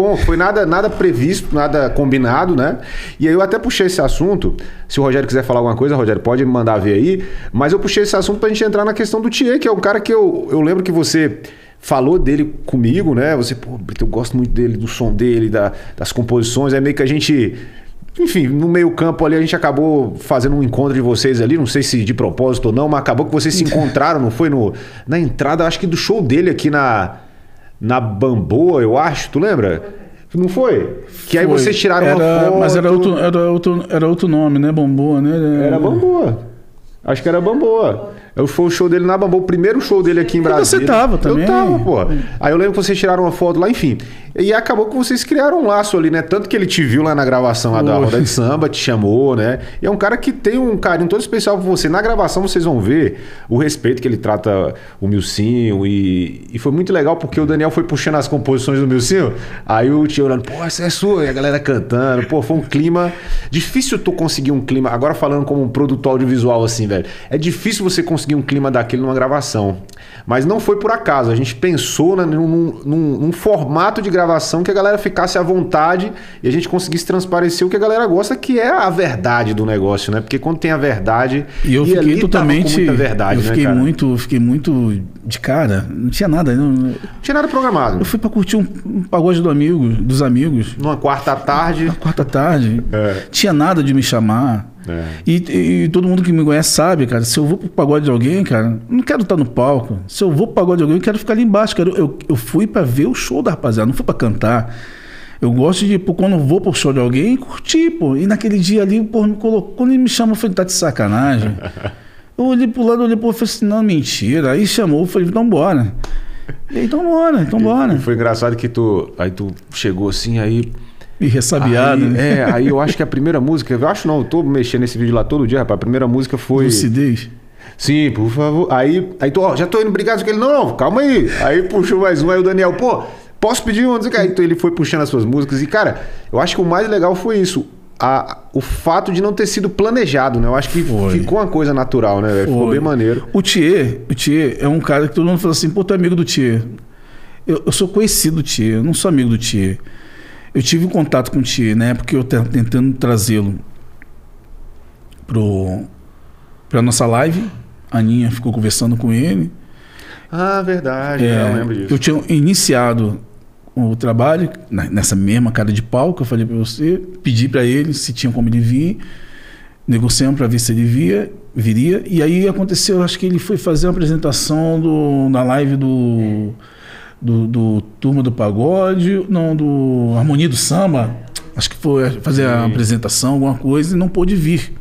bom, foi nada, nada previsto, nada combinado, né? E aí eu até puxei esse assunto. Se o Rogério quiser falar alguma coisa, Rogério, pode me mandar ver aí. Mas eu puxei esse assunto pra gente entrar na questão do Thier, que é um cara que eu, eu lembro que você falou dele comigo, né? Você, pô, eu gosto muito dele, do som dele, da, das composições. É meio que a gente enfim, no meio campo ali a gente acabou fazendo um encontro de vocês ali, não sei se de propósito ou não, mas acabou que vocês se encontraram, não foi? No, na entrada, acho que do show dele aqui na, na Bamboa, eu acho, tu lembra? Não foi? Que aí Foi. vocês tiraram era, uma foto. Mas era outro, era, outro, era outro nome, né? Bamboa, né? Era Bamboa. Acho que era Bamboa. Eu foi o show dele na Bamboa, o primeiro show dele aqui em Brasília. você tava também. Eu tava, pô. Aí eu lembro que vocês tiraram uma foto lá, enfim. E acabou que vocês criaram um laço ali, né? Tanto que ele te viu lá na gravação lá da roda de samba, te chamou, né? E é um cara que tem um carinho todo especial por você. Na gravação vocês vão ver o respeito que ele trata o Milcinho. E, e foi muito legal porque o Daniel foi puxando as composições do Milcinho. Aí o tio olhando, pô, essa é sua. E a galera cantando. Pô, foi um clima. Difícil tu conseguir um clima. Agora falando como um produtor audiovisual, assim, velho. É difícil você conseguir um clima daquele numa gravação. Mas não foi por acaso. A gente pensou na- num, num- num formato de gravação que a galera ficasse à vontade e a gente conseguisse transparecer o que a galera gosta, que é a verdade do negócio, né? Porque quando tem a verdade. E eu ali fiquei totalmente. Verdade, eu né, fiquei cara? muito, fiquei muito de cara. Não tinha nada. Não, Não tinha nada programado. eu fui pra curtir um, um pagode do amigo, dos amigos. Numa quarta tarde. Na quarta tarde. É. Tinha nada de me chamar. É. E, e todo mundo que me conhece sabe, cara, se eu vou pro pagode de alguém, cara, não quero estar no palco. Se eu vou pro pagode de alguém, eu quero ficar ali embaixo. Quero, eu, eu fui pra ver o show da rapaziada, não fui pra cantar. Eu gosto de, pô, quando eu vou pro show de alguém, curtir, pô. E naquele dia ali, pô, me colocou, quando ele me chamou, eu falei, tá de sacanagem. Eu olhei pro lado, olhei pro outro, falei assim, não, mentira. Aí chamou, eu falei, então bora. E aí, então bora, então bora. E foi engraçado que tu. Aí tu chegou assim, aí. E ressabiado, aí, né? É, aí eu acho que a primeira música. Eu acho não, eu tô mexendo nesse vídeo lá todo dia, rapaz. A primeira música foi. Lucidez. Sim, por favor. Aí, aí tu, ó, já tô indo brigar com ele. Não, não, calma aí. Aí puxou mais um, aí o Daniel, pô, posso pedir um? Então ele foi puxando as suas músicas. E, cara, eu acho que o mais legal foi isso. A, o fato de não ter sido planejado, né? Eu acho que Foi. ficou uma coisa natural, né? velho? Ficou Foi. bem maneiro. O Thier, o Thier é um cara que todo mundo fala assim, pô, tu é amigo do Thier. Eu, eu sou conhecido do Thier, eu não sou amigo do Thier. Eu tive um contato com o Thier, né? Porque eu tava tentando trazê-lo pro pra nossa live. A Aninha ficou conversando com ele. Ah, verdade. É, eu lembro disso. eu tinha iniciado o trabalho nessa mesma cara de pau que eu falei para você, pedi para ele se tinha como ele vir, negociamos para ver se ele via, viria, e aí aconteceu, acho que ele foi fazer uma apresentação do, na live do, do, do Turma do Pagode, não, do Harmonia do Samba, acho que foi fazer a apresentação, alguma coisa, e não pôde vir.